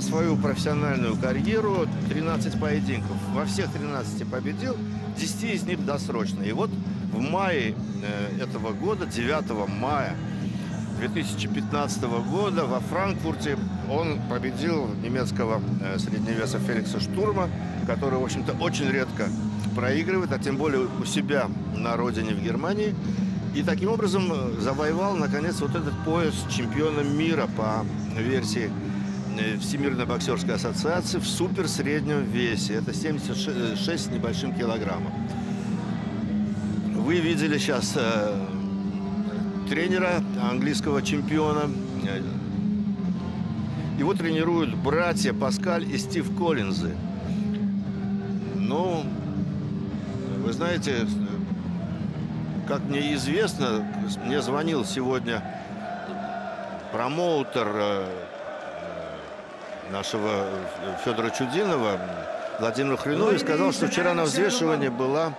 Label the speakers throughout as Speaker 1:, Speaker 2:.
Speaker 1: свою профессиональную карьеру 13 поединков. Во всех 13 победил, 10 из них досрочно. И вот в мае э, этого года, 9 мая 2015 года во Франкфурте он победил немецкого э, средневеса Феликса Штурма, который, в общем-то, очень редко проигрывает, а тем более у себя на родине в Германии. И таким образом э, завоевал, наконец, вот этот пояс чемпиона мира по версии Всемирной боксерской ассоциации в суперсреднем весе. Это 76 с небольшим килограммом. Вы видели сейчас э, тренера английского чемпиона. Его тренируют братья Паскаль и Стив Коллинзы. Ну, вы знаете, как мне известно, мне звонил сегодня промоутер э, нашего Федора Чудинова, Владимир Хренов, и сказал, что вчера на взвешивании была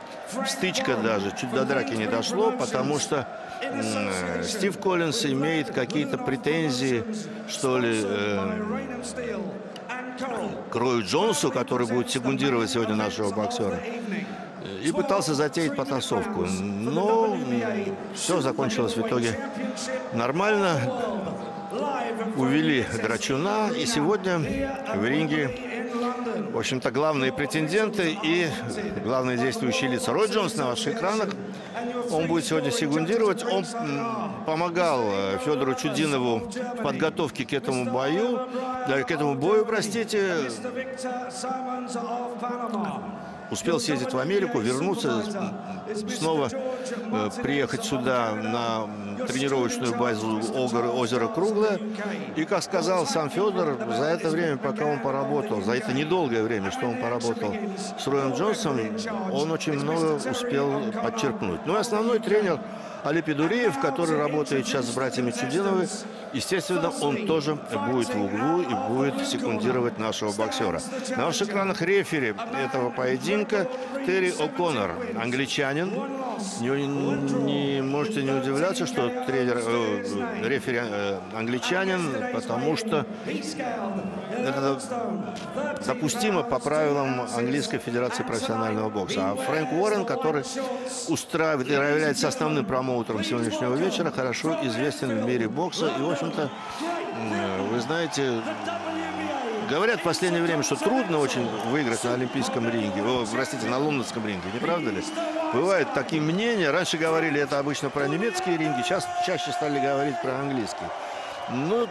Speaker 1: стычка даже, чуть до драки не дошло, потому что э, Стив Коллинс имеет какие-то претензии, что ли, э, к Рою Джонсу, который будет секундировать сегодня нашего боксера и пытался затеять потасовку. Но все закончилось в итоге нормально. Увели Драчуна. И сегодня в ринге, в общем-то, главные претенденты и главные действующие лица. Рой Джонс на ваших экранах. Он будет сегодня секундировать. Он помогал э, Федору Чудинову в подготовке к этому бою, да, к этому бою, простите успел съездить в Америку, вернуться, снова э, приехать сюда на тренировочную базу озера Круглое. И, как сказал сам Федор, за это время, пока он поработал, за это недолгое время, что он поработал с Роем Джонсом, он очень много успел подчеркнуть. Ну и основной тренер Али Педуреев, который работает сейчас с братьями Чудиновы, естественно, он тоже будет в углу и будет секундировать нашего боксера. На ваших экранах рефери этого поединка Терри О'Коннор, англичанин. Не, не можете не удивляться, что тренер, э, рефери э, англичанин, потому что это допустимо по правилам Английской Федерации профессионального бокса. А Фрэнк Уоррен, который устраивает и является основным промоутером сегодняшнего вечера, хорошо известен в мире бокса. И, в общем-то, вы знаете, Говорят в последнее время, что трудно очень выиграть на Олимпийском ринге, о, простите, на лондонском ринге, не правда ли? Бывают такие мнения. Раньше говорили это обычно про немецкие ринги, сейчас чаще стали говорить про английский. Ну,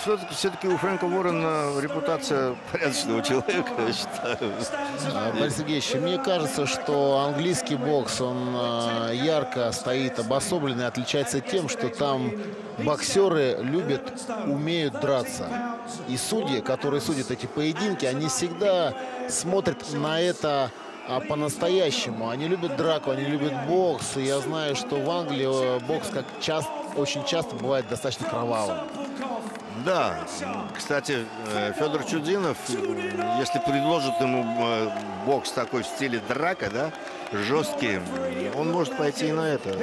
Speaker 1: все-таки, все-таки у Фрэнка Уоррена репутация порядочного человека, я считаю.
Speaker 2: А, Борис Сергеевич, мне кажется, что английский бокс, он а, ярко стоит обособленный, отличается тем, что там боксеры любят, умеют драться. И судьи, которые судят эти поединки, они всегда смотрят на это а по-настоящему. Они любят драку, они любят бокс. И я знаю, что в Англии э, бокс как часто, очень часто бывает достаточно кровавым.
Speaker 1: Да, кстати, э, Федор Чудинов, если предложат ему э, бокс такой в стиле драка, да, жесткий, он может пойти и на это.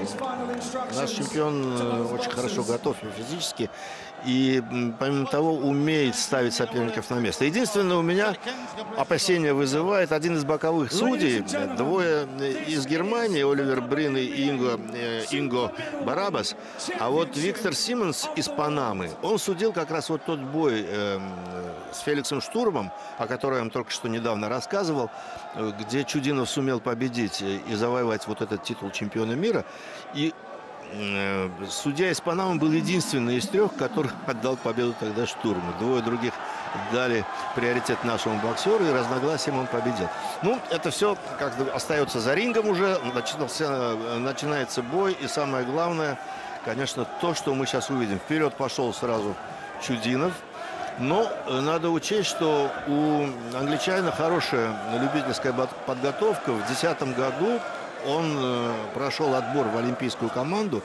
Speaker 1: Наш чемпион э, очень хорошо готов физически и, помимо того, умеет ставить соперников на место. Единственное, у меня опасения вызывает один из боковых судей, двое из Германии, Оливер Брин и Инго, Инго Барабас, а вот Виктор Симмонс из Панамы, он судил как раз вот тот бой э, с Феликсом Штурмом, о котором я вам только что недавно рассказывал, э, где Чудинов сумел победить и завоевать вот этот титул чемпиона мира. И э, судья из Панамы был единственный из трех, который отдал победу тогда Штурму. Двое других дали приоритет нашему боксеру, и разногласием он победил. Ну, это все как остается за рингом уже, начинался, начинается бой, и самое главное, конечно, то, что мы сейчас увидим. Вперед пошел сразу Чудинов. Но э, надо учесть, что у англичанина хорошая любительская подготовка. В 2010 году он э, прошел отбор в олимпийскую команду,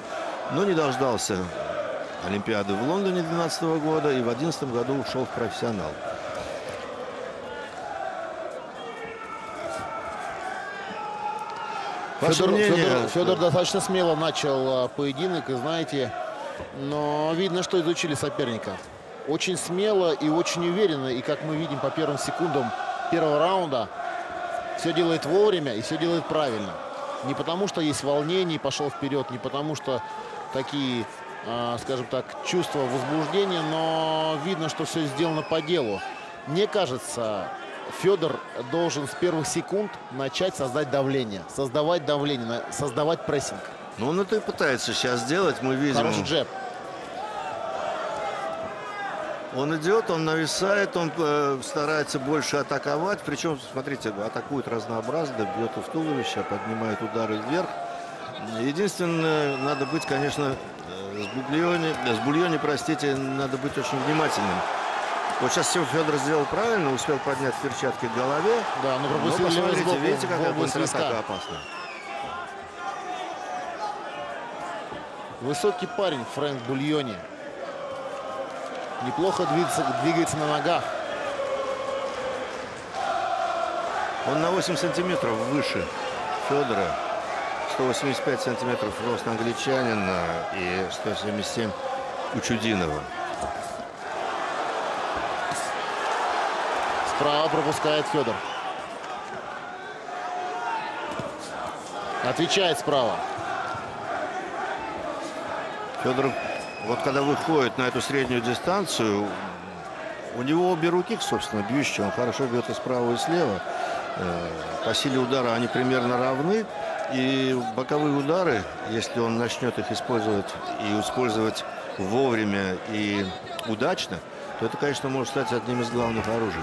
Speaker 1: но не дождался Олимпиады в Лондоне 2012 года и в 2011 году ушел в профессионал.
Speaker 2: Федор, Федор, Федор достаточно смело начал а, поединок, и знаете, но видно, что изучили соперника. очень смело и очень уверенно. И как мы видим по первым секундам первого раунда, все делает вовремя и все делает правильно. Не потому, что есть волнение и пошел вперед, не потому, что такие, э, скажем так, чувства возбуждения, но видно, что все сделано по делу. Мне кажется, Федор должен с первых секунд начать создать давление, создавать давление, создавать прессинг.
Speaker 1: Ну, он это и пытается сейчас сделать. Мы видим...
Speaker 2: Хороший джеб.
Speaker 1: Он идет, он нависает, он э, старается больше атаковать. Причем, смотрите, атакует разнообразно, бьет в туловище, поднимает удары вверх. Единственное, надо быть, конечно, э, с бульоне, с бульоне, простите, надо быть очень внимательным. Вот сейчас все Федор сделал правильно, успел поднять перчатки к голове.
Speaker 2: Да, но
Speaker 1: Но
Speaker 2: пропустил левый
Speaker 1: посмотрите,
Speaker 2: сбоку
Speaker 1: видите, какая контратака
Speaker 2: виска.
Speaker 1: опасная.
Speaker 2: Высокий парень Фрэнк Бульони. Неплохо двигается, двигается на ногах.
Speaker 1: Он на 8 сантиметров выше Федора. 185 сантиметров рост англичанина и 177 у Чудинова.
Speaker 2: Справа пропускает Федор. Отвечает справа.
Speaker 1: Федор, вот когда выходит на эту среднюю дистанцию, у него обе руки, собственно, бьющие. Он хорошо бьет и справа, и слева. Э, По силе удара они примерно равны. И боковые удары, если он начнет их использовать и использовать вовремя и удачно, то это, конечно, может стать одним из главных оружий.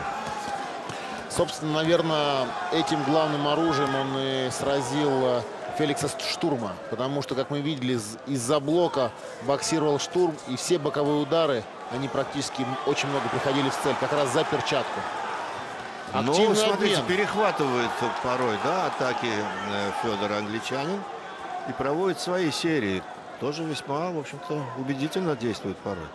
Speaker 2: Собственно, наверное, этим главным оружием он и сразил э, Феликса Штурма. Потому что, как мы видели, из- из-за блока боксировал Штурм. И все боковые удары, они практически очень много приходили в цель. Как раз за перчатку.
Speaker 1: Но,
Speaker 2: Активный
Speaker 1: смотрите,
Speaker 2: обмен.
Speaker 1: перехватывает порой да, атаки э, Федора англичанин и проводит свои серии. Тоже весьма, в общем-то, убедительно действует порой.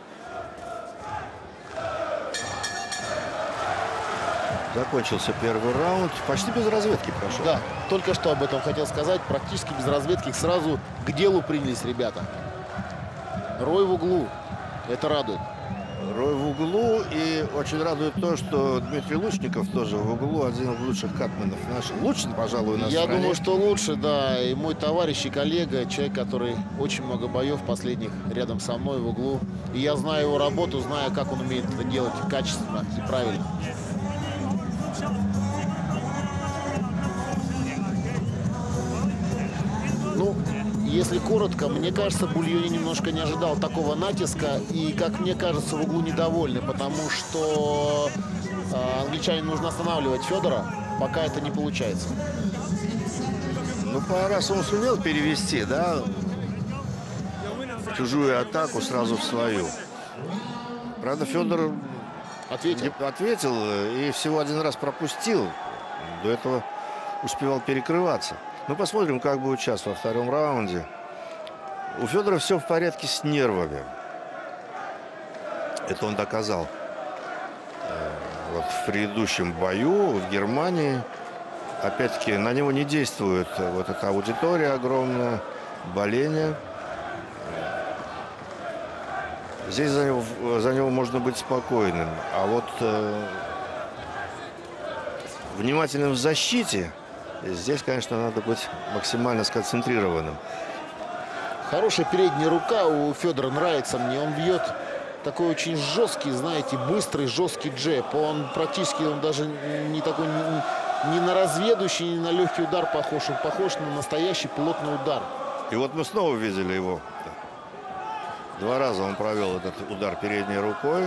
Speaker 1: Закончился первый раунд. Почти без разведки прошел.
Speaker 2: Да, только что об этом хотел сказать. Практически без разведки сразу к делу принялись ребята. Рой в углу. Это радует.
Speaker 1: Рой в углу. И очень радует то, что Дмитрий Лучников тоже в углу. Один из лучших катменов наших. Лучший, пожалуй, нас
Speaker 2: Я
Speaker 1: стране.
Speaker 2: думаю, что лучше, да. И мой товарищ и коллега, человек, который очень много боев последних рядом со мной в углу. И я знаю его работу, знаю, как он умеет это делать качественно и правильно. Ну, если коротко, мне кажется, Бульони немножко не ожидал такого натиска. И, как мне кажется, в углу недовольны, потому что э, англичанину нужно останавливать Федора, пока это не получается.
Speaker 1: Ну, раз он сумел перевести, да, чужую атаку сразу в свою. Правда, Федор
Speaker 2: Ответил.
Speaker 1: не ответил и всего один раз пропустил. До этого успевал перекрываться. Мы посмотрим, как будет сейчас во втором раунде. У Федора все в порядке с нервами. Это он доказал э, вот в предыдущем бою в Германии. Опять-таки, на него не действует э, вот эта аудитория огромная, боление. Здесь за него, за него можно быть спокойным. А вот э, внимательным в защите, здесь, конечно, надо быть максимально сконцентрированным.
Speaker 2: Хорошая передняя рука у Федора нравится мне. Он бьет такой очень жесткий, знаете, быстрый, жесткий джеб. Он практически, он даже не такой, не, не на разведущий, не на легкий удар похож. Он похож на настоящий плотный удар.
Speaker 1: И вот мы снова видели его. Два раза он провел этот удар передней рукой.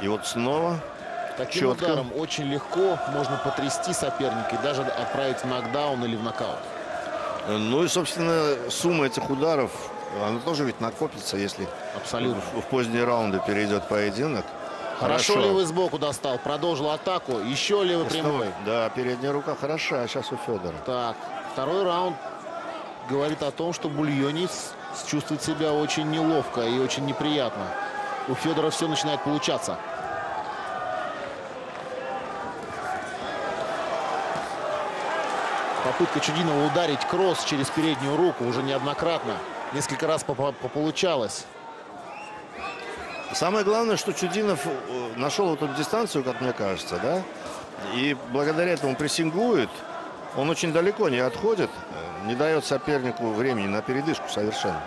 Speaker 1: И вот снова
Speaker 2: Таким
Speaker 1: Четко.
Speaker 2: ударом очень легко можно потрясти соперника и даже отправить в нокдаун или в нокаут.
Speaker 1: Ну и, собственно, сумма этих ударов, она тоже ведь накопится, если
Speaker 2: Абсолютно.
Speaker 1: в, в поздние раунды перейдет поединок.
Speaker 2: Хорошо, левый сбоку достал, продолжил атаку. Еще левый
Speaker 1: И снова-
Speaker 2: прямой.
Speaker 1: Да, передняя рука хороша, а сейчас у Федора.
Speaker 2: Так, второй раунд говорит о том, что Бульонец чувствует себя очень неловко и очень неприятно. У Федора все начинает получаться. Попытка Чудинова ударить кросс через переднюю руку уже неоднократно. Несколько раз получалось.
Speaker 1: Самое главное, что Чудинов э, нашел эту дистанцию, как мне кажется, да, и благодаря этому прессингует. Он очень далеко не отходит, э, не дает сопернику времени на передышку совершенно.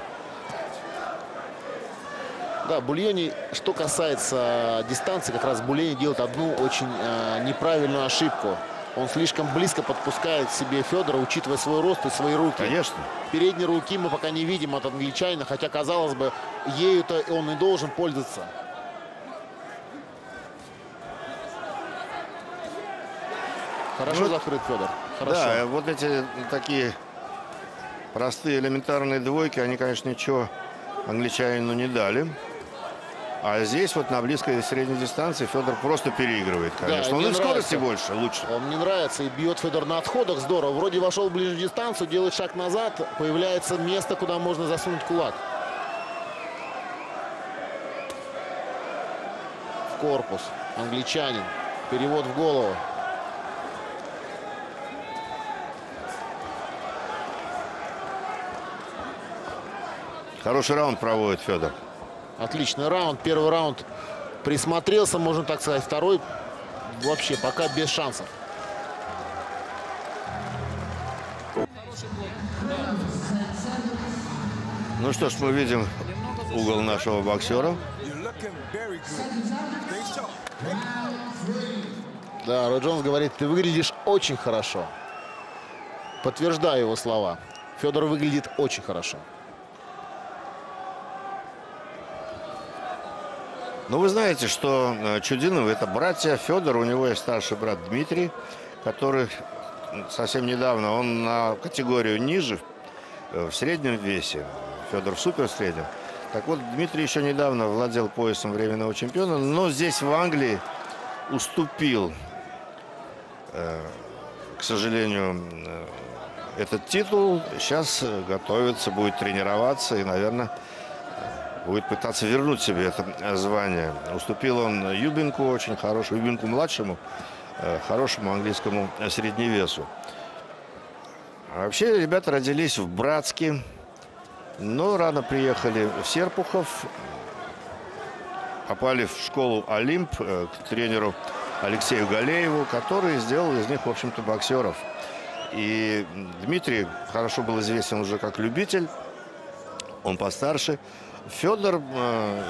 Speaker 2: Да, Бульони, что касается дистанции, как раз Бульони делает одну очень э, неправильную ошибку. Он слишком близко подпускает к себе Федора, учитывая свой рост и свои руки.
Speaker 1: Конечно.
Speaker 2: Передней руки мы пока не видим от англичанина, хотя, казалось бы, ею-то он и должен пользоваться. Хорошо
Speaker 1: Ну,
Speaker 2: закрыт Федор. Хорошо.
Speaker 1: Да, вот эти такие простые элементарные двойки, они, конечно, ничего англичанину не дали. А здесь вот на близкой и средней дистанции Федор просто переигрывает, конечно. Он
Speaker 2: мне
Speaker 1: и в скорости больше, лучше.
Speaker 2: Он мне нравится и бьет Федор на отходах. Здорово. Вроде вошел в ближнюю дистанцию, делает шаг назад. Появляется место, куда можно засунуть кулак. В корпус. Англичанин. Перевод в голову.
Speaker 1: Хороший раунд проводит Федор.
Speaker 2: Отличный раунд. Первый раунд присмотрелся, можно так сказать. Второй вообще пока без шансов.
Speaker 1: Ну что ж, мы видим угол нашего боксера.
Speaker 2: Да, Рой Джонс говорит, ты выглядишь очень хорошо. Подтверждаю его слова. Федор выглядит очень хорошо.
Speaker 1: Ну, вы знаете, что э, Чудиновы это братья. Федор, у него есть старший брат Дмитрий, который совсем недавно, он на категорию ниже, э, в среднем весе. Федор в супер среднем. Так вот, Дмитрий еще недавно владел поясом временного чемпиона, но здесь, в Англии, уступил, э, к сожалению, этот титул. Сейчас готовится, будет тренироваться и, наверное, будет пытаться вернуть себе это э, звание. Уступил он Юбинку, очень хорошему, Юбинку младшему, э, хорошему английскому э, средневесу. А вообще ребята родились в Братске, но рано приехали в Серпухов, попали в школу Олимп к тренеру Алексею Галееву, который сделал из них, в общем-то, боксеров. И Дмитрий хорошо был известен уже как любитель, он постарше. Федор э,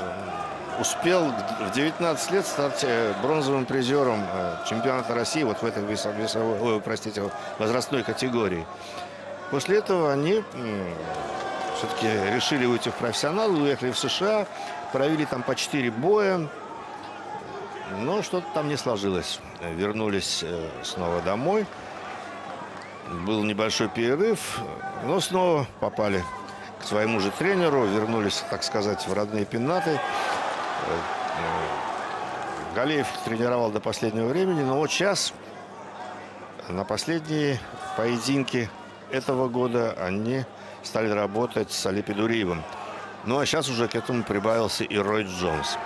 Speaker 1: успел в 19 лет стать э, бронзовым призером э, чемпионата России вот в этой весо- весовой, ой, простите, возрастной категории. После этого они все-таки решили уйти в профессионал, уехали в США, провели там по 4 боя, но что-то там не сложилось. Вернулись снова домой. Был небольшой перерыв, но снова попали к своему же тренеру, вернулись, так сказать, в родные пенаты. Э, э, Галеев тренировал до последнего времени, но вот сейчас, на последние поединки этого года, они стали работать с Али Педуриевым. Ну а сейчас уже к этому прибавился и Рой Джонс.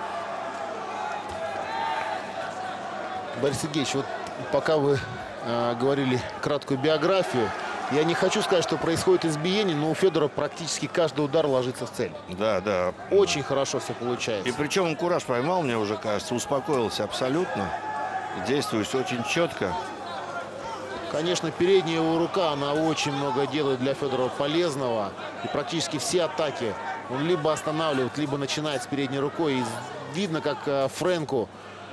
Speaker 2: Борис Сергеевич, вот пока вы э, говорили краткую биографию, я не хочу сказать, что происходит избиение, но у Федора практически каждый удар ложится в цель.
Speaker 1: Да, да.
Speaker 2: Очень хорошо все получается.
Speaker 1: И причем он кураж поймал, мне уже кажется, успокоился абсолютно. Действует очень четко.
Speaker 2: Конечно, передняя его рука, она очень много делает для Федора полезного. И практически все атаки он либо останавливает, либо начинает с передней рукой. И видно, как э, Фрэнку,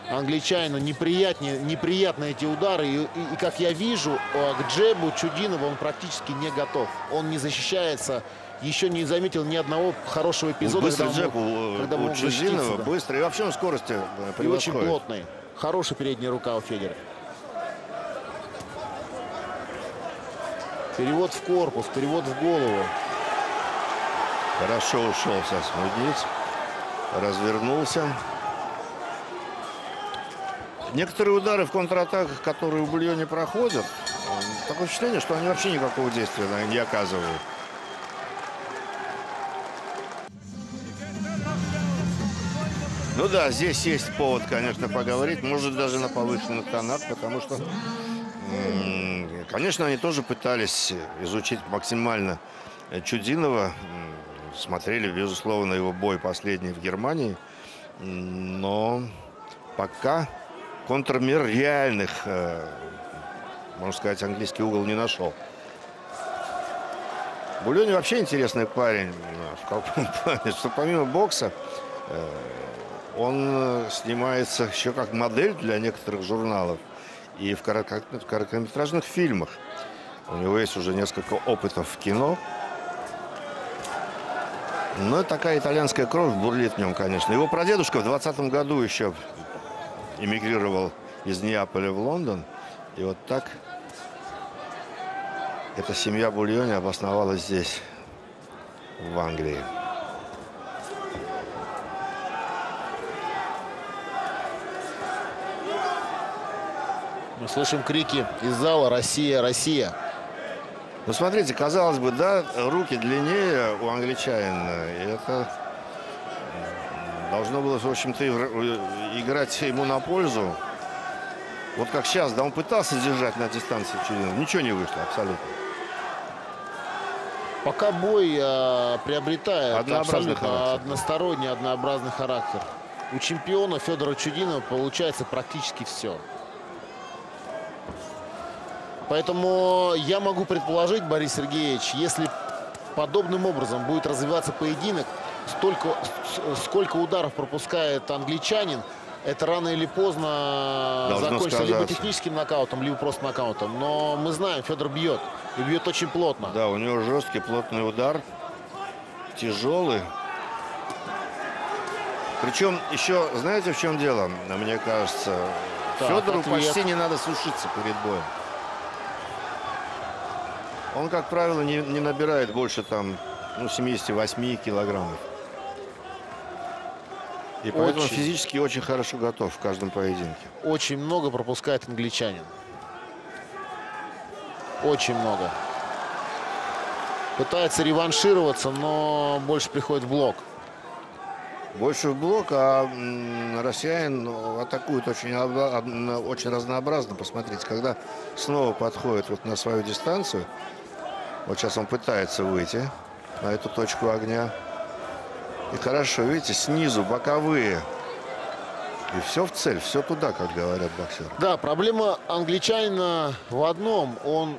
Speaker 2: англичанину, неприятнее, неприятны эти удары. И, и- и как я вижу, к джебу Чудинова он практически не готов. Он не защищается. Еще не заметил ни одного хорошего эпизода.
Speaker 1: Быстрый
Speaker 2: когда
Speaker 1: джеб
Speaker 2: мог-
Speaker 1: у,
Speaker 2: когда
Speaker 1: у
Speaker 2: защититься, да.
Speaker 1: быстрый. И вообще он скорости э,
Speaker 2: И очень плотный. Хорошая передняя рука у Федора. Перевод в корпус, перевод в голову.
Speaker 1: Хорошо ушел сейчас Мудниц. Развернулся. Некоторые удары в контратаках, которые у Бульоне проходят, э, такое впечатление, что они вообще никакого действия не оказывают. Ну да, здесь есть повод, конечно, поговорить. Может, даже на повышенных тонах, потому что, конечно, они тоже пытались изучить максимально Чудинова. Смотрели, безусловно, его бой последний в Германии. Но пока контрмер реальных, э, можно сказать, английский угол не нашел. Бульони вообще интересный парень. В каком плане, что помимо бокса э, он снимается еще как модель для некоторых журналов и в короткометражных фильмах. У него есть уже несколько опытов в кино. Но такая итальянская кровь бурлит в нем, конечно. Его прадедушка в 20 году еще эмигрировал из Неаполя в Лондон. И вот так эта семья Бульони обосновалась здесь, в Англии.
Speaker 2: Мы слышим крики из зала «Россия! Россия!».
Speaker 1: Ну, смотрите, казалось бы, да, руки длиннее у англичанина. И это должно было, в общем-то, играть ему на пользу. Вот как сейчас, да, он пытался держать на дистанции Чудинов. Ничего не вышло абсолютно.
Speaker 2: Пока бой э, приобретает
Speaker 1: однообразный
Speaker 2: абсолютно односторонний, однообразный характер. У чемпиона Федора Чудинова получается практически все. Поэтому я могу предположить, Борис Сергеевич, если подобным образом будет развиваться поединок, столько, сколько ударов пропускает англичанин, это рано или поздно
Speaker 1: Должно
Speaker 2: закончится либо
Speaker 1: сказаться.
Speaker 2: техническим нокаутом, либо просто нокаутом. Но мы знаем, Федор бьет. И бьет очень плотно.
Speaker 1: Да, у него жесткий, плотный удар. Тяжелый. Причем еще, знаете, в чем дело, мне кажется?
Speaker 2: Так,
Speaker 1: Федору
Speaker 2: ответ.
Speaker 1: почти не надо сушиться перед боем. Он, как правило, не, не набирает больше там ну, 78 килограммов. И поэтому
Speaker 2: Очень.
Speaker 1: физически очень хорошо готов в каждом поединке.
Speaker 2: Очень много пропускает англичанин. Очень много. Пытается реваншироваться, но больше приходит в блок.
Speaker 1: Больше в блок, а м, россиянин ну, атакует очень, очень разнообразно. Посмотрите, когда снова подходит вот на свою дистанцию, вот сейчас он пытается выйти на эту точку огня. И хорошо, видите, снизу боковые. И все в цель, все туда, как говорят боксеры.
Speaker 2: Да, проблема англичанина в одном. Он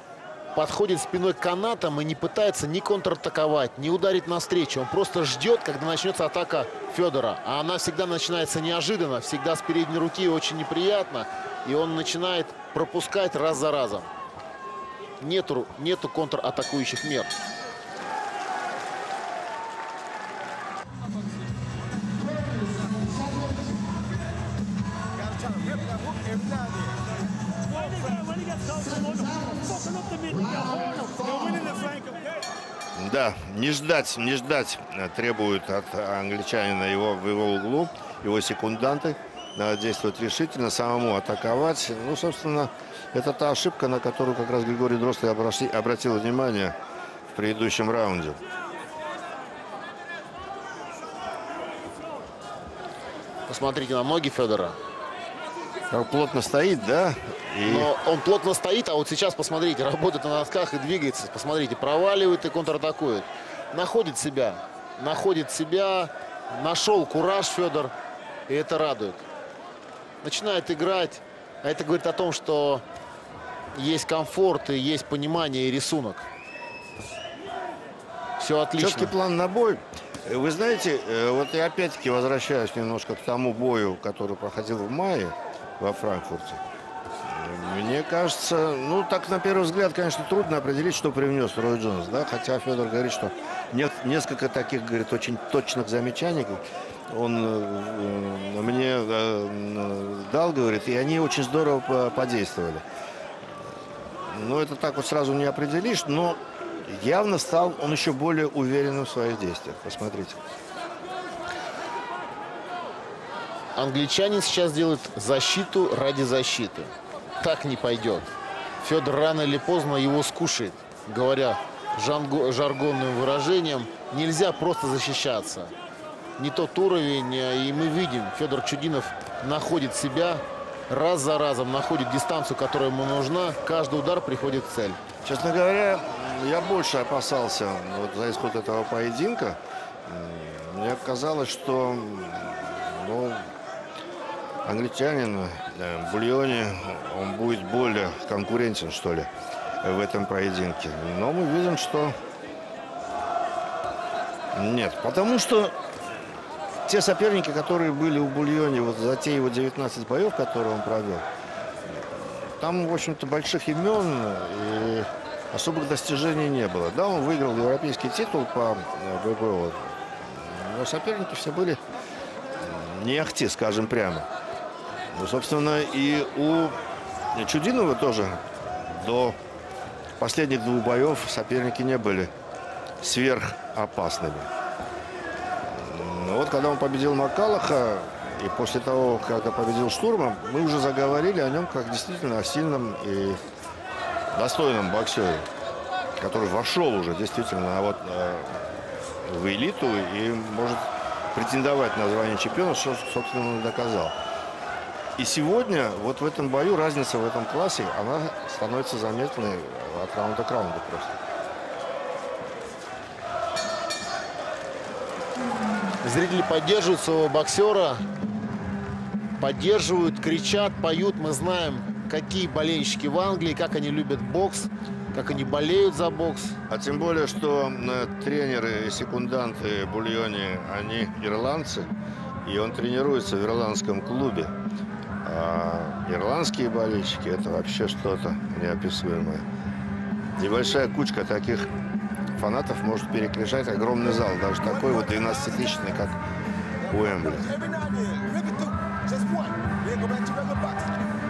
Speaker 2: подходит спиной к канатам и не пытается ни контратаковать, ни ударить навстречу. Он просто ждет, когда начнется атака Федора. А она всегда начинается неожиданно, всегда с передней руки очень неприятно. И он начинает пропускать раз за разом. Нету, нету контратакующих мер.
Speaker 1: Не ждать, не ждать э, требуют от англичанина его в его углу, его секунданты. Надо действовать решительно, самому атаковать. Ну, собственно, это та ошибка, на которую как раз Григорий Дрозд и обратил внимание в предыдущем раунде.
Speaker 2: Посмотрите на ноги Федора.
Speaker 1: Как плотно стоит, да? И
Speaker 2: Но он плотно стоит, а вот сейчас, посмотрите, работает на носках и двигается. Посмотрите, проваливает и контратакует. Находит себя. Находит себя. Нашел кураж Федор. И это радует. Начинает играть. А это говорит о том, что есть комфорт и есть понимание и рисунок. Все
Speaker 1: четкий
Speaker 2: отлично.
Speaker 1: план на бой. Э, Вы знаете, э, вот я опять-таки возвращаюсь немножко к тому бою, который проходил в мае во Франкфурте. Мне кажется, ну так на первый взгляд, конечно, трудно определить, что привнес Рой Джонс, да, хотя Федор говорит, что нет, несколько таких, говорит, очень точных замечаний он э, э, мне э, э, дал, говорит, и они очень здорово по- подействовали. Ну, это так вот сразу не определишь, но явно стал он еще более уверенным в своих действиях. Посмотрите.
Speaker 2: Англичанин сейчас делает защиту ради защиты. Так не пойдет. Федор рано или поздно его скушает. Говоря жаргонным выражением, нельзя просто защищаться. Не тот уровень, э, и мы видим, Федор Чудинов находит себя, раз за разом находит дистанцию, которая ему нужна. Каждый удар приходит в цель.
Speaker 1: Честно говоря, я больше опасался вот за исход этого поединка. Мне казалось, что Ну, англичанин э, Бульоне, он будет более конкурентен, что ли, в этом поединке. Но мы видим, что нет. Потому что те соперники, которые были у Бульоне вот за те его 19 боев, которые он провел, там, в общем-то, больших имен и особых достижений не было. Да, он выиграл европейский титул по э, ВБО, но соперники все были не ахти, скажем прямо. Ну, собственно, и у Чудинова тоже до последних двух боев соперники не были сверхопасными. Ну, вот когда он победил Макалаха, и после того, когда победил Штурма, мы уже заговорили о нем как действительно о сильном и достойном боксере, который вошел уже действительно вот, э, в элиту и может претендовать на звание чемпиона, что, собственно, доказал. И сегодня вот в этом бою разница в этом классе, она становится заметной от раунда к раунду просто.
Speaker 2: Зрители поддерживают своего боксера. Поддерживают, кричат, поют. Мы знаем, какие болельщики в Англии, как они любят бокс, как они болеют за бокс.
Speaker 1: А тем более, что э, тренеры и секунданты Бульони, они ирландцы, и он тренируется в ирландском клубе. А ирландские болельщики – это вообще что-то неописуемое. Небольшая кучка таких фанатов может перекричать огромный зал, даже такой вот 12-тысячный, как Уэмбли.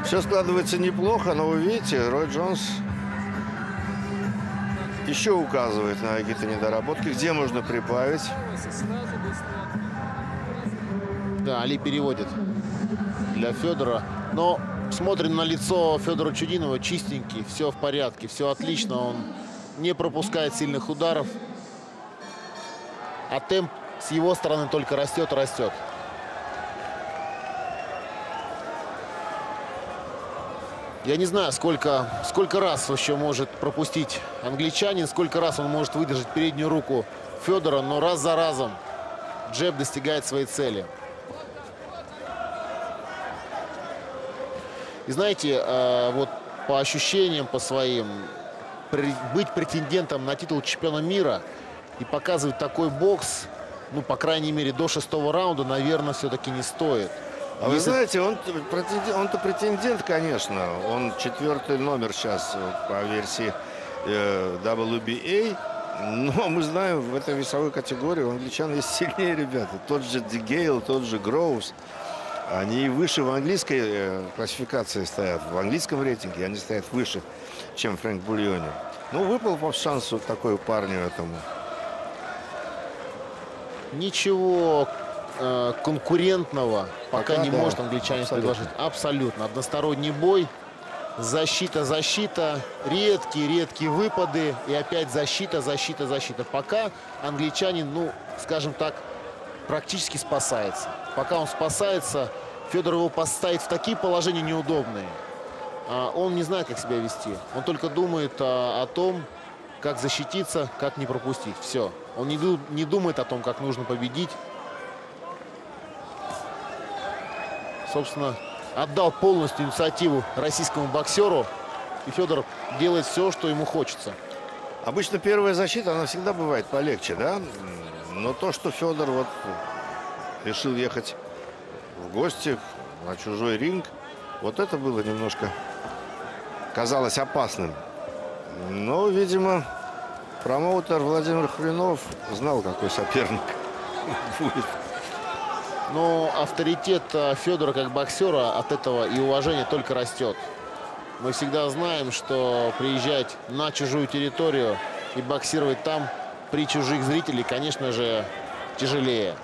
Speaker 1: Все складывается неплохо, но вы видите, Рой Джонс еще указывает на какие-то недоработки, где можно прибавить.
Speaker 2: Да, Али переводит для Федора. Но смотрим на лицо Федора Чудинова. Чистенький, все в порядке, все отлично. Он не пропускает сильных ударов. А темп с его стороны только растет, растет. Я не знаю, сколько, сколько раз еще может пропустить англичанин, сколько раз он может выдержать переднюю руку Федора, но раз за разом Джеб достигает своей цели. И знаете, э, вот по ощущениям, по своим, быть претендентом на титул чемпиона мира и показывать такой бокс, ну, по крайней мере, до шестого раунда, наверное, все-таки не стоит.
Speaker 1: А вы
Speaker 2: Если-
Speaker 1: знаете, он он-то претендент, конечно. Он четвертый номер сейчас по версии э, WBA. Но мы знаем, в этой весовой категории у англичан есть сильнее ребята. Тот же Дигейл, тот же Гроувс. Они выше в английской э, классификации стоят. В английском рейтинге они стоят выше, чем Фрэнк Бульони. Ну, выпал по шансу такой парню этому.
Speaker 2: Ничего э, конкурентного пока,
Speaker 1: Пока
Speaker 2: не
Speaker 1: да,
Speaker 2: может англичанин
Speaker 1: абсолютно.
Speaker 2: предложить. Абсолютно. Односторонний бой. Защита, защита. Редкие-редкие выпады. И опять защита, защита, защита. Пока англичанин, ну, скажем так, практически спасается. Пока он спасается, Федор его поставит в такие положения неудобные. А он не знает, как себя вести. Он только думает а, о том, как защититься, как не пропустить. Все. Он не, ду- не думает о том, как нужно победить. Собственно, отдал полностью инициативу российскому боксеру. И Федор делает все, что ему хочется.
Speaker 1: Обычно первая защита, она всегда бывает полегче, да? Но то, что Федор вот решил ехать в гости на чужой ринг, вот это было немножко, казалось опасным. Но, видимо, промоутер Владимир Хренов знал, какой соперник будет.
Speaker 2: Но авторитет а, Федора как боксера от этого и уважение только растет. Мы всегда знаем, что приезжать на чужую территорию и боксировать там при чужих зрителей, конечно же, тяжелее.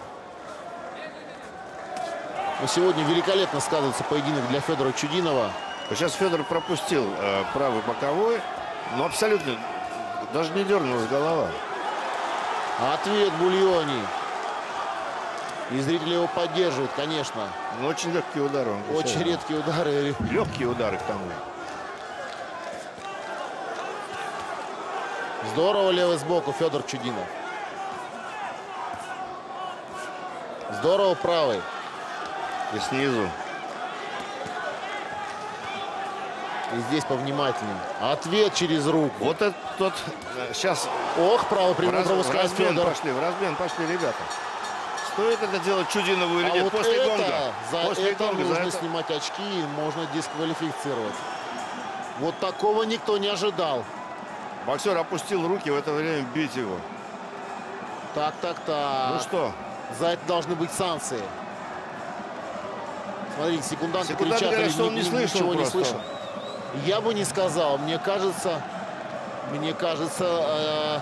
Speaker 2: Но сегодня великолепно складывается поединок для Федора Чудинова.
Speaker 1: Сейчас Федор пропустил э, правый боковой, но абсолютно даже не дернулась голова.
Speaker 2: Ответ Бульони. И зрители его поддерживают, конечно.
Speaker 1: Но очень легкий удар. он
Speaker 2: Очень редкие удары.
Speaker 1: Легкие удары к тому.
Speaker 2: Здорово левый сбоку Федор Чудинов. Здорово правый.
Speaker 1: И снизу.
Speaker 2: И здесь повнимательнее. Ответ через руку.
Speaker 1: Вот это тот... Сейчас
Speaker 2: Ох, право прямой пропускает Федор.
Speaker 1: пошли, в размен пошли ребята. Стоит это делать Чудинову или
Speaker 2: А
Speaker 1: нет
Speaker 2: вот
Speaker 1: после
Speaker 2: это,
Speaker 1: гонга?
Speaker 2: за
Speaker 1: после
Speaker 2: это
Speaker 1: гонга, за
Speaker 2: нужно
Speaker 1: это-
Speaker 2: снимать очки и можно дисквалифицировать. Вот такого никто не ожидал.
Speaker 1: Боксер опустил руки, в это время бить его.
Speaker 2: Так, так, так.
Speaker 1: Ну что,
Speaker 2: За это должны быть санкции. Смотрите, секунданты,
Speaker 1: Секунданты
Speaker 2: кричат,
Speaker 1: говорят, что он не слышал
Speaker 2: ничего не
Speaker 1: просто.
Speaker 2: слышал. Я бы не сказал. Мне кажется, мне кажется, э,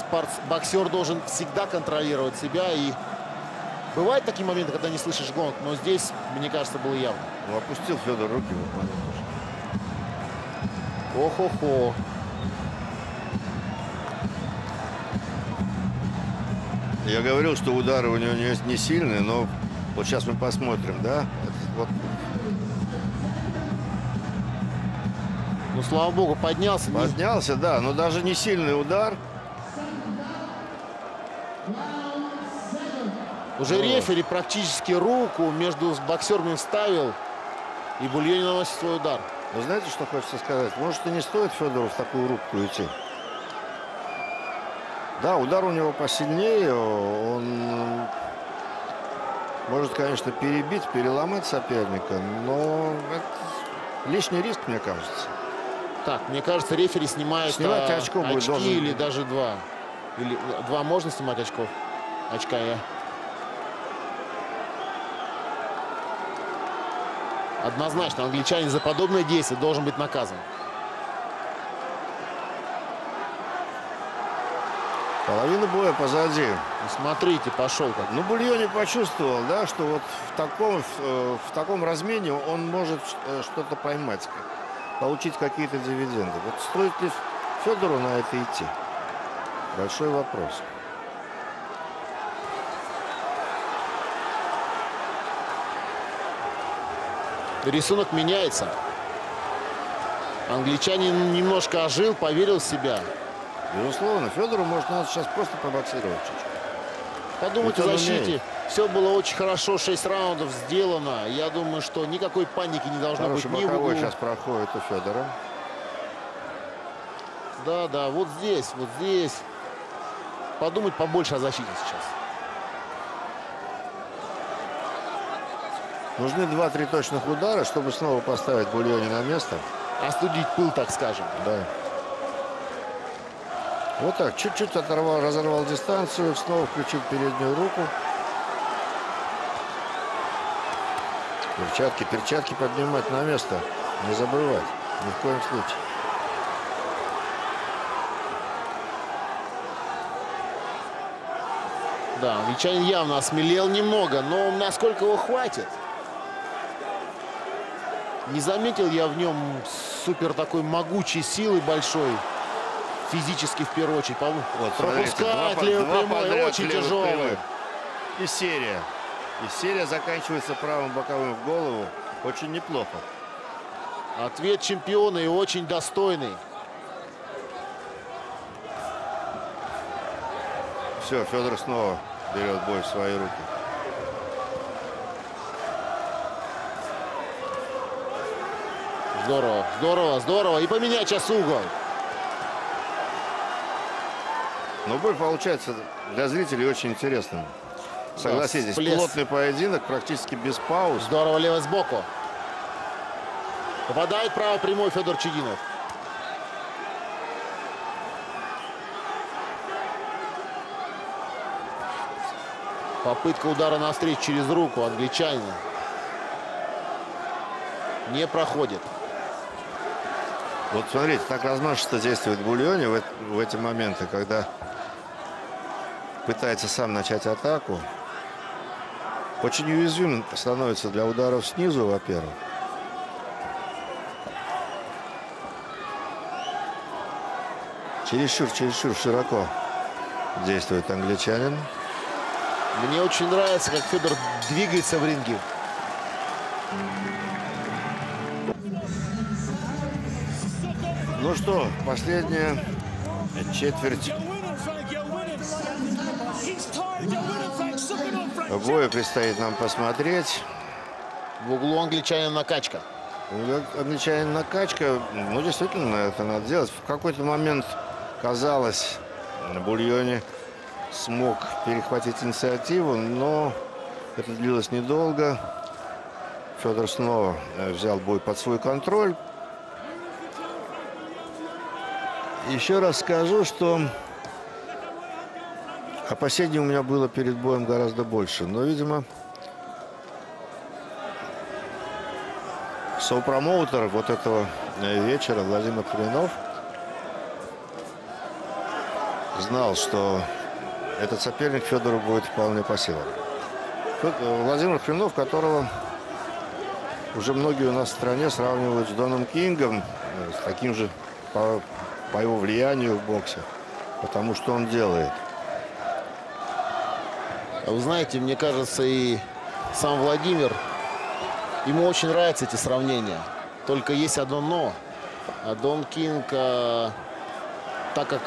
Speaker 2: спортс- боксер должен всегда контролировать себя. И бывают такие моменты, когда не слышишь гонг, но здесь, мне кажется, было явно.
Speaker 1: ну, опустил Федор руки. вот, понятно.
Speaker 2: Ох-охо.
Speaker 1: Я говорил, что удары у него не, не сильные, но вот сейчас мы посмотрим, да? Вот
Speaker 2: Ну, слава богу, поднялся.
Speaker 1: Поднялся, да, но даже не сильный удар.
Speaker 2: Уже
Speaker 1: Ну.
Speaker 2: рефери практически руку между боксерами вставил. И Бульони наносит свой удар.
Speaker 1: Вы знаете, что хочется сказать? Может, и не стоит Федору в такую рубку идти. Да, удар у него посильнее. Он может, конечно, перебить, переломать соперника, но это лишний риск, мне кажется.
Speaker 2: Так, мне кажется, рефери снимает
Speaker 1: Снимать
Speaker 2: а,
Speaker 1: очко будет
Speaker 2: очки
Speaker 1: должен.
Speaker 2: или даже два. Или два можно снимать очков? Очка я. Однозначно, англичанин за подобное действие должен быть наказан.
Speaker 1: Половина боя позади.
Speaker 2: Смотрите, пошел как.
Speaker 1: Ну, Бульони почувствовал, да, что вот в таком, в, э, в таком размене он может э, что-то поймать, получить какие-то дивиденды. Вот стоит ли Федору на это идти? Большой вопрос.
Speaker 2: Рисунок меняется. Англичанин немножко ожил, поверил в себя.
Speaker 1: Безусловно, Федору может надо сейчас просто побоксировать чуть-чуть.
Speaker 2: Подумайте о защите.
Speaker 1: умеет.
Speaker 2: Все было очень хорошо, 6 раундов сделано. Я думаю, что никакой паники не должно
Speaker 1: Хороший
Speaker 2: быть в
Speaker 1: боковой сейчас проходит у Федора.
Speaker 2: Да, да, вот здесь, вот здесь. Подумать побольше о защите сейчас.
Speaker 1: Нужны 2-3 точных удара, чтобы снова поставить Бульони на место.
Speaker 2: Остудить пыл, так скажем.
Speaker 1: Да. Вот так, чуть-чуть оторвал, разорвал дистанцию, снова включил переднюю руку. Перчатки, перчатки поднимать на место. Не забывать. Ни в коем случае.
Speaker 2: Да, англичанин явно осмелел немного, но насколько его хватит? Не заметил я в нем супер такой могучей силы большой. Физически в первую очередь.
Speaker 1: Вот,
Speaker 2: Пропускает
Speaker 1: по-
Speaker 2: левый
Speaker 1: два
Speaker 2: прямой, очень тяжелый.
Speaker 1: И серия. И серия заканчивается правым боковым в голову. Очень неплохо.
Speaker 2: Ответ чемпиона и очень достойный.
Speaker 1: Все, Федор снова берет бой в свои руки.
Speaker 2: Здорово, здорово, здорово. И поменять сейчас угол.
Speaker 1: Но бой получается для зрителей очень интересным. Согласитесь,
Speaker 2: всплеск.
Speaker 1: плотный поединок, практически без пауз.
Speaker 2: Здорово левый сбоку. Попадает право прямой Федор Чудинов. Попытка удара на встречу через руку англичанина. Не проходит.
Speaker 1: Вот смотрите, так размашисто действует Бульони в, в эти моменты, когда пытается сам начать атаку. Очень уязвим становится для ударов снизу, во-первых. Чересчур, чересчур широко действует англичанин.
Speaker 2: Мне очень нравится, как Федор двигается в ринге.
Speaker 1: Ну что, последняя четверть боя предстоит нам посмотреть.
Speaker 2: В углу англичанина накачка.
Speaker 1: Англичанин накачка, ну действительно это надо делать. В какой-то момент казалось, Бульоне смог перехватить инициативу, но это длилось недолго. Федор снова э, взял бой под свой контроль. Еще раз скажу, что опасений у меня было перед боем гораздо больше. Но, видимо, соупромоутер вот этого э, вечера Владимир Хренов знал, что этот соперник Федору будет вполне по силам. Э, Владимир Хренов, которого уже многие у нас в стране сравнивают с Доном Кингом, э, с таким же по, по его влиянию в боксе, потому что он делает.
Speaker 2: Вы знаете, мне кажется, и сам Владимир, ему очень нравятся эти сравнения. Только есть одно но. А Дон Кинг, э, так как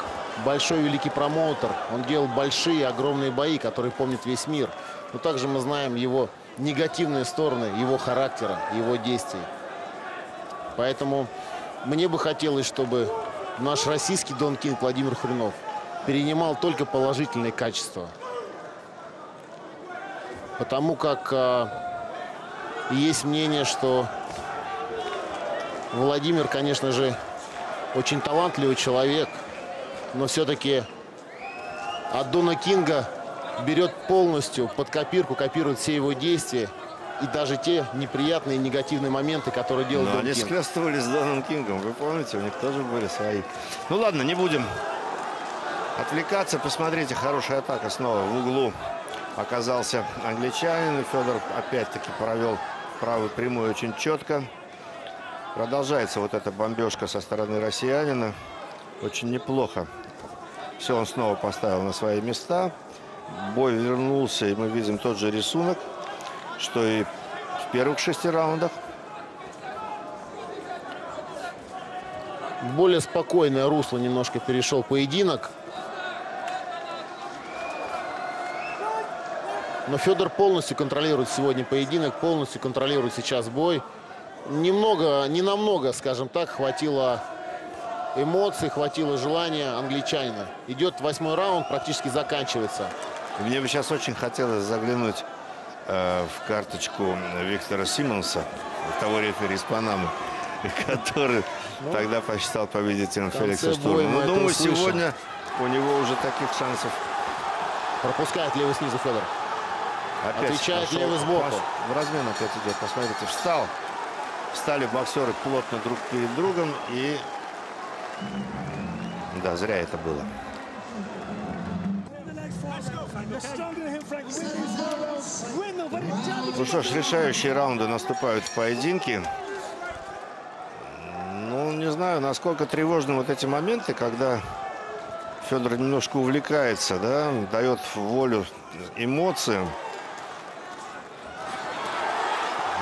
Speaker 2: большой великий промоутер, он делал большие, огромные бои, которые помнит весь мир. Но также мы знаем его негативные стороны, его характера, его действий. Поэтому мне бы хотелось, чтобы наш российский Дон Кинг Владимир Хренов перенимал только положительные качества. Потому как э, есть мнение, что Владимир, конечно же, очень талантливый человек, но все-таки от Дона Кинга берет полностью под копирку, копирует все его действия и даже те неприятные негативные моменты, которые делал
Speaker 1: Но
Speaker 2: Дон
Speaker 1: они
Speaker 2: Кинг.
Speaker 1: схлестывались с Доном Кингом. Вы помните, у них тоже были свои. Ну ладно, не будем отвлекаться. Посмотрите, хорошая атака снова в углу. Оказался англичанин. И Федор опять-таки провел правую прямую очень четко. Продолжается вот эта бомбежка со стороны россиянина. Очень неплохо. Все, он снова поставил на свои места. Бой вернулся, и мы видим тот же рисунок, что и в первых шести раундах.
Speaker 2: Более спокойное русло немножко перешел поединок. Но Федор полностью контролирует сегодня поединок, полностью контролирует сейчас бой. Немного, не намного, скажем так, хватило эмоций, хватило желания англичанина. Идет восьмой раунд, практически заканчивается.
Speaker 1: Мне бы сейчас очень хотелось заглянуть э, в карточку Виктора Симонса, того рефери из Панамы, который тогда посчитал победителем
Speaker 2: Ну,
Speaker 1: Феликса Штурма. Но
Speaker 2: это
Speaker 1: думаю, сегодня у него уже таких шансов
Speaker 2: Пропускает левый снизу Федор.
Speaker 1: Опять.
Speaker 2: Отвечает
Speaker 1: пошел.
Speaker 2: левый сбоку.
Speaker 1: Паш- В размен опять идет. Посмотрите, встал. Встали боксеры плотно друг перед другом. И да, зря это было. Ну что ж, решающие раунды наступают в поединке. Ну, не знаю, насколько тревожны вот эти моменты, когда Федор немножко увлекается, да, дает волю эмоциям.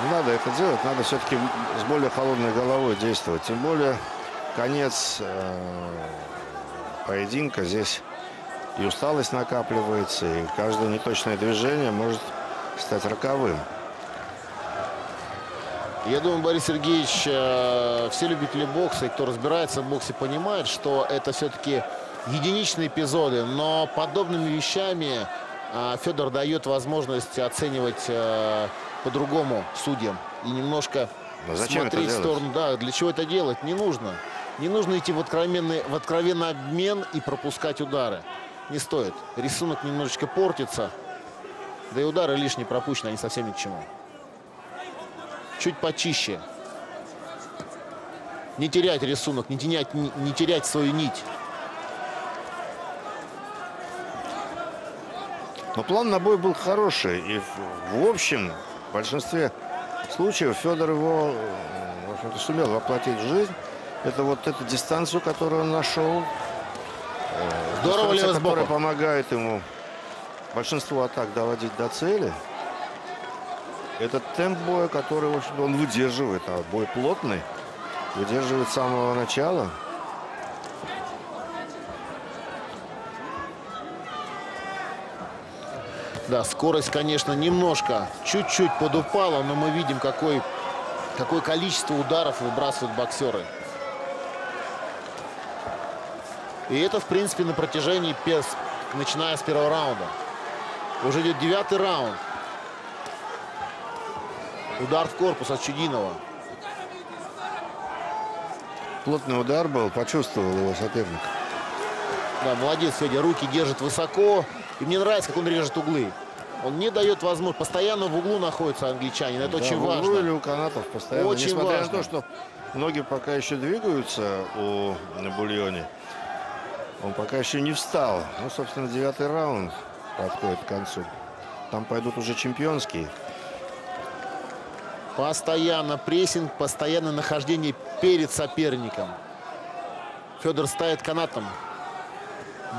Speaker 1: Не надо это делать, надо все-таки с более холодной головой действовать. Тем более конец э, поединка здесь и усталость накапливается, и каждое неточное движение может стать роковым.
Speaker 2: Я думаю, Борис Сергеевич, э, все любители бокса и кто разбирается в боксе, понимают, что это все-таки единичные эпизоды, но подобными вещами э, Федор дает возможность оценивать э, по-другому судьям и немножко
Speaker 1: Но зачем
Speaker 2: смотреть в сторону. Да, для чего это делать? Не нужно. Не нужно идти в откровенный, в откровенный обмен и пропускать удары. Не стоит. Рисунок немножечко портится. Да и удары лишние пропущены, они совсем ни к чему. Чуть почище. Не терять рисунок, не терять, не, не терять свою нить.
Speaker 1: Но план на бой был хороший. И в, общем, большинстве случаев Федор его э, в сумел воплотить в жизнь. Это вот эту дистанцию, которую он нашел. Э,
Speaker 2: Здорово лево
Speaker 1: которая помогает ему большинство атак доводить до цели. Это темп боя, который, в общем он выдерживает. А бой плотный. Выдерживает с самого начала.
Speaker 2: Да, скорость, конечно, немножко, чуть-чуть подупала, но мы видим, какой, какое количество ударов выбрасывают боксеры. И это, в принципе, на протяжении, пес- начиная с первого раунда. Уже идет девятый раунд. Удар в корпус от Чудинова.
Speaker 1: Плотный удар был, почувствовал его соперник.
Speaker 2: Да, молодец, Федя. Руки держит высоко. И мне нравится, как он режет углы. Он не дает возможность. Постоянно в углу находится англичанин. Это
Speaker 1: Да,
Speaker 2: очень
Speaker 1: в углу
Speaker 2: важно.
Speaker 1: или у канатов постоянно.
Speaker 2: Очень
Speaker 1: Несмотря
Speaker 2: важно.
Speaker 1: на то, что ноги пока еще двигаются у Бульоне, он пока еще не встал. Ну, собственно, девятый раунд подходит к концу. Там пойдут уже чемпионские.
Speaker 2: Постоянно прессинг, постоянное нахождение перед соперником. Федор ставит канатом.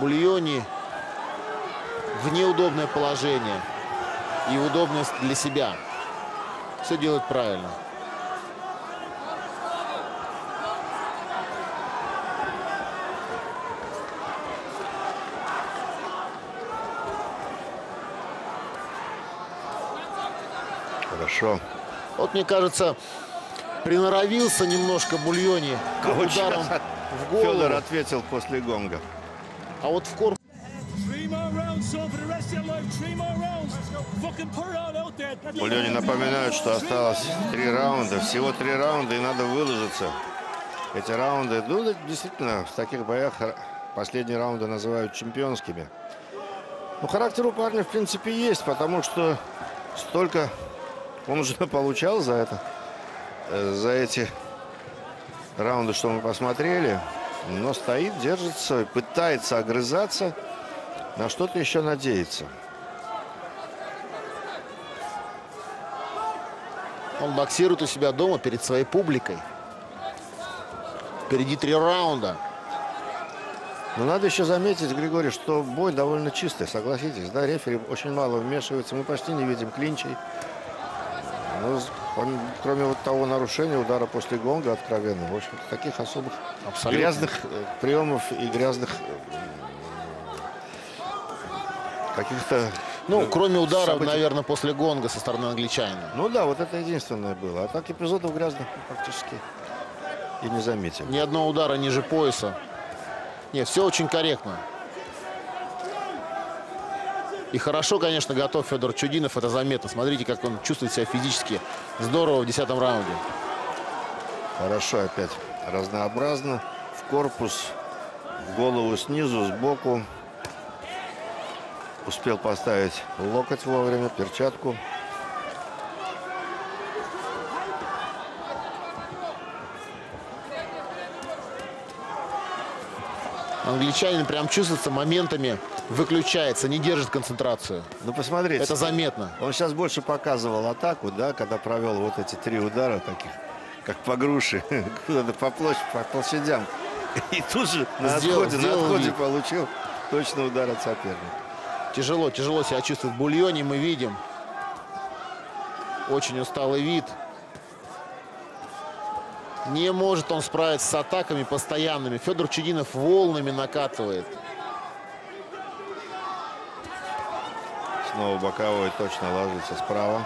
Speaker 2: Бульони в неудобное положение. И удобное для себя. Все делает правильно.
Speaker 1: Хорошо.
Speaker 2: Вот мне кажется, приноровился немножко Бульони к
Speaker 1: вот
Speaker 2: ударам в голову.
Speaker 1: Федор ответил после гонга.
Speaker 2: А вот в корпус
Speaker 1: Бульоне напоминают, что осталось три раунда. Всего три раунда и надо выложиться. Эти раунды, ну, действительно, в таких боях последние раунды называют чемпионскими. Ну, характер у парня, в принципе, есть, потому что столько он уже получал за это, э, за эти раунды, что мы посмотрели. Но стоит, держится, пытается огрызаться, на что-то еще надеется.
Speaker 2: Он боксирует у себя дома перед своей публикой. Впереди три раунда.
Speaker 1: Но надо еще заметить, Григорий, что бой довольно чистый, согласитесь, да, рефери очень мало вмешивается, мы почти не видим клинчей. Ну, он, кроме вот того нарушения удара после гонга откровенно, в общем-то, таких особых
Speaker 2: Абсолютно.
Speaker 1: грязных э, приемов и грязных э, каких-то...
Speaker 2: Ну,
Speaker 1: э,
Speaker 2: кроме удара,
Speaker 1: событий.
Speaker 2: наверное, после гонга со стороны англичанина.
Speaker 1: Ну да, вот это единственное было. А так эпизодов грязных практически и не заметил.
Speaker 2: Ни одного удара ниже пояса. Нет, все очень корректно. И хорошо, конечно, готов Федор Чудинов. Это заметно. Смотрите, как он чувствует себя физически. Здорово в десятом раунде.
Speaker 1: Хорошо опять разнообразно. В корпус, в голову снизу, сбоку. Успел поставить локоть вовремя, перчатку.
Speaker 2: Англичанин прям чувствуется моментами, выключается, не держит концентрацию.
Speaker 1: Ну, посмотрите.
Speaker 2: Это заметно.
Speaker 1: Он сейчас больше показывал атаку, да, когда провел вот эти три удара таких, как по груши, куда-то по, площади, по площадям. И тут же на
Speaker 2: Сделал-
Speaker 1: отходе, на
Speaker 2: сделал
Speaker 1: отходе
Speaker 2: вид.
Speaker 1: получил точный удар от соперника.
Speaker 2: Тяжело, тяжело себя чувствует в бульоне, мы видим. Очень усталый вид. Не может он справиться с атаками постоянными. Федор Чудинов волнами накатывает.
Speaker 1: Снова боковой точно ложится справа.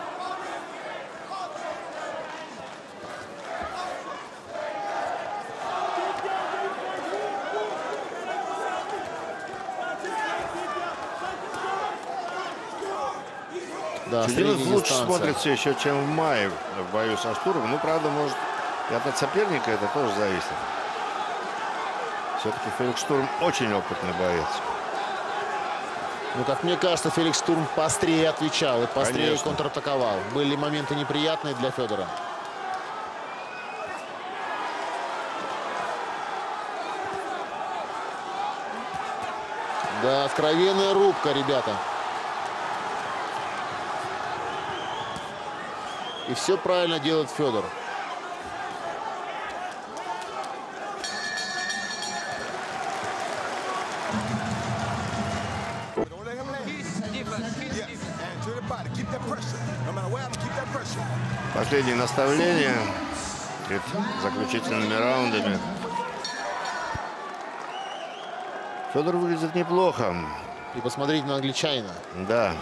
Speaker 2: Да,
Speaker 1: Чудинов лучше
Speaker 2: дистанция.
Speaker 1: смотрится еще, чем в мае в бою со Штурмом. Ну, правда, может, и от соперника это тоже зависит. Все-таки Феликс Штурм очень опытный боец.
Speaker 2: Ну, как мне кажется, Феликс Штурм пострее отвечал и пострее
Speaker 1: Конечно.
Speaker 2: контратаковал. Были моменты неприятные для Федора. Да, откровенная рубка, ребята.
Speaker 3: Where I'm, keep that pressure.
Speaker 1: Последнее наставление перед заключительными раундами. Федор выглядит неплохо.
Speaker 2: И посмотрите на англичанина.
Speaker 1: Да.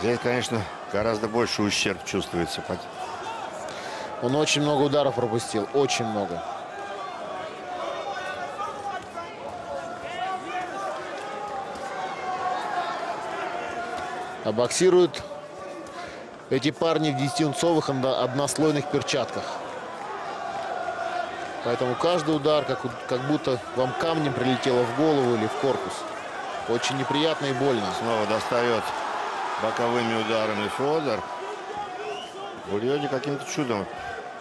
Speaker 1: Здесь, конечно, гораздо больше ущерб чувствуется.
Speaker 2: Он очень много ударов пропустил. Очень много. А боксируют эти парни в 10-унцовых одно- однослойных перчатках. Поэтому каждый удар как, как будто вам камнем прилетело в голову или в корпус. Очень неприятно и больно.
Speaker 1: Снова достает боковыми ударами Федор. Бульони каким-то чудом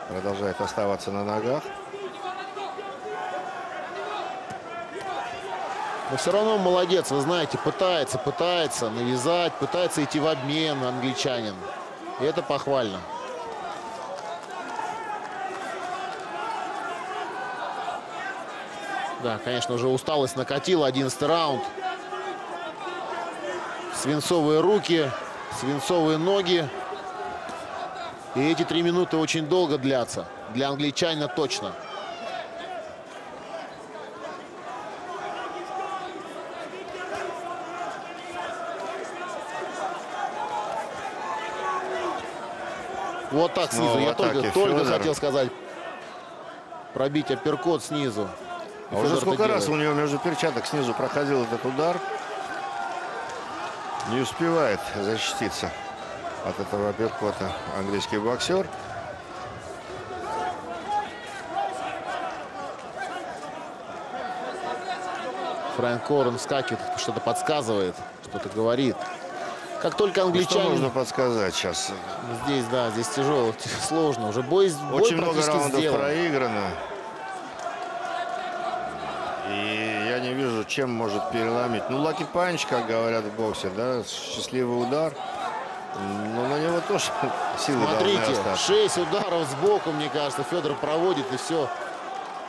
Speaker 1: продолжает оставаться на ногах.
Speaker 2: Но все равно молодец, вы знаете, пытается, пытается навязать, пытается идти в обмен англичанин. И это похвально. Да, конечно, уже усталость накатила. 11 раунд. Свинцовые руки, свинцовые ноги. И эти три минуты очень долго длятся. Для англичанина точно. Вот так
Speaker 1: Снова
Speaker 2: снизу. Я
Speaker 1: в атаке
Speaker 2: только, только хотел сказать. Пробить апперкот снизу.
Speaker 1: А уже сколько
Speaker 2: это
Speaker 1: раз у
Speaker 2: делает.
Speaker 1: него между перчаток снизу проходил этот удар. Не успевает защититься от этого апперкота английский боксер.
Speaker 2: Фрэнк Корн вскакивает, что-то подсказывает, что-то говорит. Как только
Speaker 1: Ну, Что
Speaker 2: англичанин...
Speaker 1: можно подсказать сейчас?
Speaker 2: Здесь, да, здесь тяжело, сложно. Уже бой, бой
Speaker 1: Очень много
Speaker 2: практически
Speaker 1: раундов
Speaker 2: сделан.
Speaker 1: проиграно. Я не вижу, чем может переломить. Ну, lucky punch, как говорят в боксе, да, счастливый удар. Но на него тоже силы
Speaker 2: Смотрите,
Speaker 1: остаться.
Speaker 2: 6 ударов сбоку, мне кажется, Федор проводит, и все,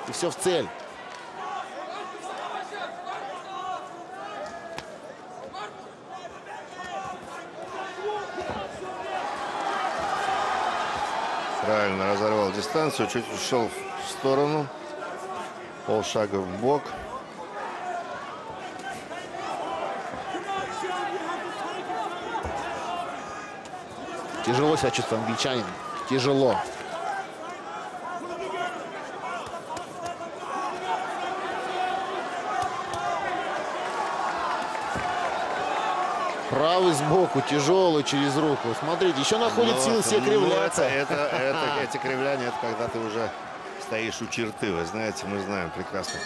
Speaker 2: и все в цель.
Speaker 1: Правильно разорвал дистанцию, чуть ушел в сторону. Полшага в бок.
Speaker 2: Тяжело себя чувствует англичанин. Тяжело. Правый сбоку, тяжелый через руку. Смотрите, еще находит
Speaker 1: Ну,
Speaker 2: силы
Speaker 1: ну,
Speaker 2: кривляться.
Speaker 1: это, это, это- эти кривляния, это когда ты уже стоишь у черты. Вы знаете, мы знаем прекрасно,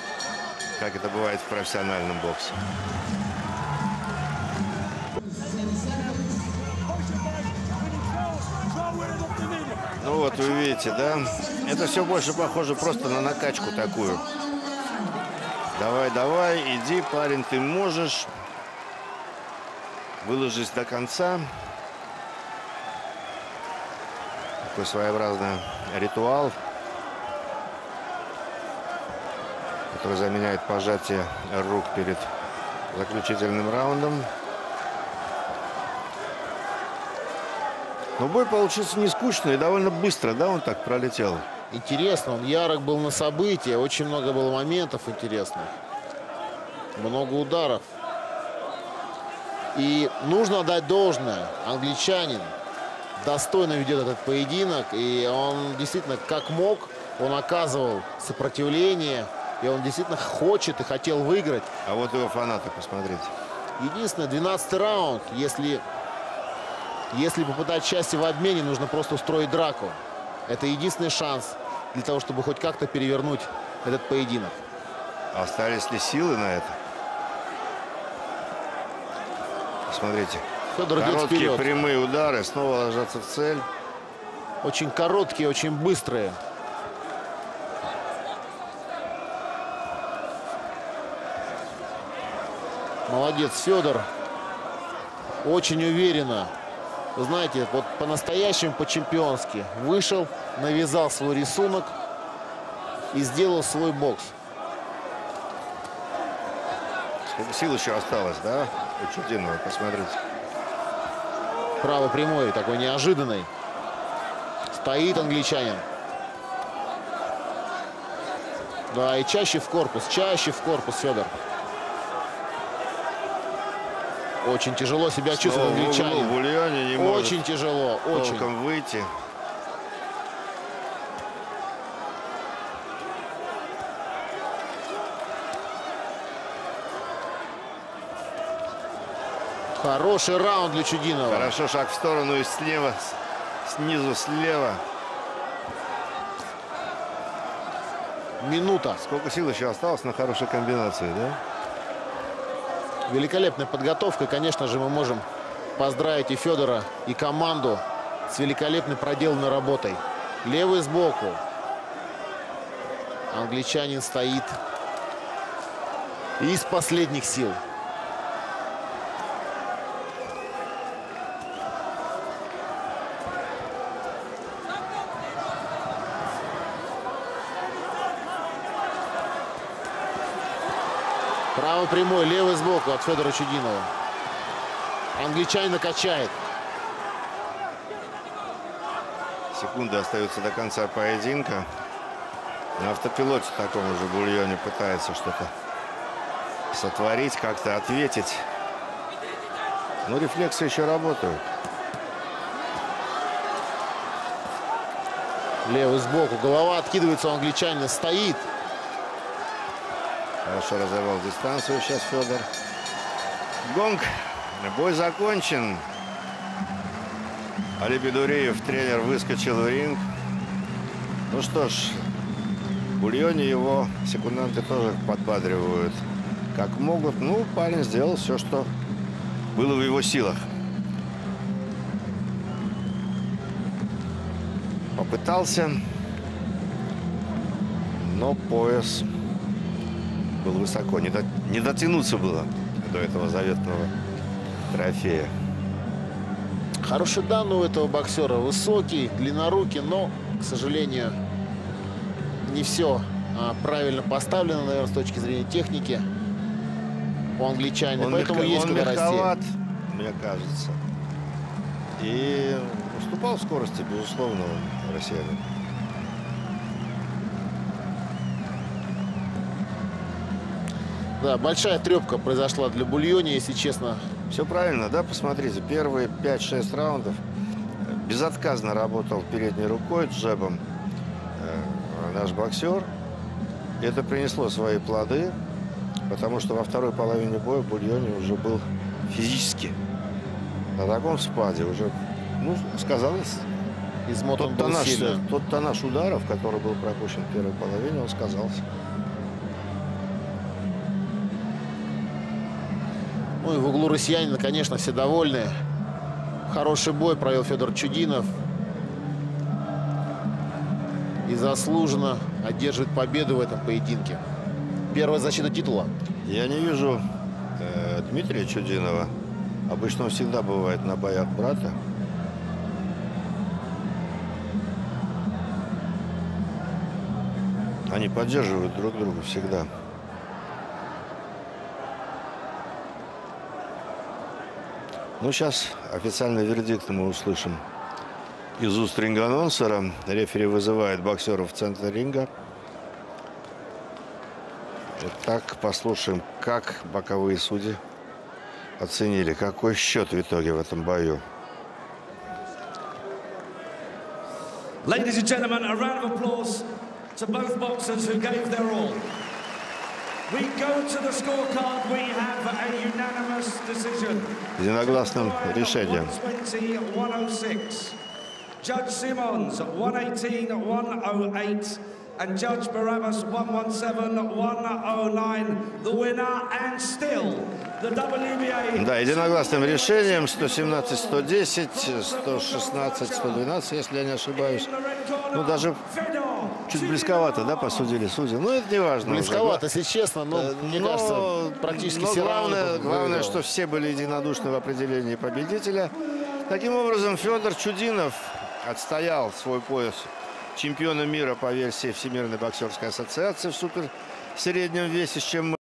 Speaker 1: как это бывает в профессиональном боксе. Вот вы видите, да? Это все больше похоже просто на накачку такую. Давай, давай, иди, парень, ты можешь. Выложись до конца. Такой своеобразный ритуал, который заменяет пожатие рук перед заключительным раундом. Но бой получился не скучный и довольно быстро, да, он так пролетел.
Speaker 2: Интересно, он ярок был на события, очень много было моментов интересных. Много ударов. И нужно отдать должное. Англичанин достойно ведет этот поединок. И он действительно, как мог, он оказывал сопротивление. И он действительно хочет и хотел выиграть.
Speaker 1: А вот его фанаты, посмотрите.
Speaker 2: Единственное, 12 раунд, если, если попытать счастье в обмене, нужно просто устроить драку. Это единственный шанс для того, чтобы хоть как-то перевернуть этот поединок.
Speaker 1: Остались ли силы на это? Посмотрите.
Speaker 2: Федор
Speaker 1: Короткие прямые удары, снова ложатся в цель.
Speaker 2: Очень короткие, очень быстрые. Молодец, Федор. Очень уверенно. Вы знаете, вот по-настоящему, по-чемпионски. Вышел, навязал свой рисунок и сделал свой бокс.
Speaker 1: Сколько сил еще осталось, да? У Чудинова, посмотрите.
Speaker 2: Правый прямой, такой неожиданный. Стоит англичанин. Да, и чаще в корпус, чаще в корпус, Федор. Очень тяжело себя чувствует англичанин.
Speaker 1: Бульоне не может
Speaker 2: Очень тяжело, очень.
Speaker 1: выйти.
Speaker 2: Хороший раунд для Чудинова.
Speaker 1: Хорошо, шаг в сторону и слева, снизу слева.
Speaker 2: Минута.
Speaker 1: Сколько сил еще осталось на хорошей комбинации, да?
Speaker 2: Великолепная подготовка. Конечно же, мы можем поздравить и Федора, и команду с великолепной проделанной работой. Левый сбоку. Англичанин стоит из последних сил. Правый прямой, левый сбоку от Федора Чудинова. Англичанина качает.
Speaker 1: Секунды остаются до конца поединка. На автопилоте таком уже Бульоне пытается что-то сотворить, как-то ответить. Но рефлексы еще работают.
Speaker 2: Левый сбоку. Голова откидывается у англичанина. Стоит.
Speaker 1: Хорошо разорвал дистанцию сейчас Федор. Гонг. Бой закончен. Али Бедуриев, тренер, выскочил в ринг. Ну что ж, Бульоне его секунданты тоже подбадривают как могут. Ну, парень сделал все, что было в его силах. Попытался, но пояс был высоко. Не, до- не дотянуться было до этого заветного трофея.
Speaker 2: Хороший дан у этого боксера. Высокий, длиннорукий, но, к сожалению, не все а, правильно поставлено, наверное, с точки зрения техники у англичанина.
Speaker 1: Он,
Speaker 2: Поэтому
Speaker 1: мягко-
Speaker 2: есть
Speaker 1: он
Speaker 2: куда расти.
Speaker 1: мягковат, мне кажется. И уступал в скорости, безусловно, россиянин.
Speaker 2: Да, большая трепка произошла для Бульони, если честно.
Speaker 1: Все правильно, да? Посмотрите, первые 5-6 раундов безотказно работал передней рукой, джебом э, наш боксер. Это принесло свои плоды, потому что во второй половине боя Бульони уже был физически на таком спаде. Уже, ну, сказалось,
Speaker 2: Измотан
Speaker 1: тот
Speaker 2: был
Speaker 1: тоннаж,
Speaker 2: сильно.
Speaker 1: тот тоннаж ударов, который был пропущен в первой половине, он сказался.
Speaker 2: Ну и в углу россиянина, конечно, все довольны. Хороший бой провел Федор Чудинов. И заслуженно одерживает победу в этом поединке. Первая защита титула.
Speaker 1: Я не вижу э, Дмитрия Чудинова. Обычно он всегда бывает на боях брата. Они поддерживают друг друга всегда. Ну, сейчас официальный вердикт мы услышим из уст ринг-анонсера. Рефери вызывает боксеров в центр ринга. Итак, послушаем, как боковые судьи оценили, какой счет в итоге в этом бою.
Speaker 4: Ladies and gentlemen, a round of applause to both boxers who gave their all. We go to the scorecard. We have a unanimous decision.
Speaker 1: Единогласным решением.
Speaker 4: 120-106. Judge Simmons, 118-108. And Judge Barabbas, 117-109. The winner and still the WBA.
Speaker 1: Да, единогласным решением 117-110, 116-112, если я не ошибаюсь. Ну, даже чуть близковато, да, посудили судьи. Ну, это не важно. уже.
Speaker 2: Близковато, если честно, но,
Speaker 1: Э,
Speaker 2: мне
Speaker 1: но-
Speaker 2: кажется, практически
Speaker 1: но
Speaker 2: все
Speaker 1: главное,
Speaker 2: раунды
Speaker 1: главное, что все были единодушны в определении победителя. Таким образом, Федор Чудинов отстоял свой пояс чемпиона мира по версии Всемирной боксерской ассоциации в супер среднем весе, с чем мы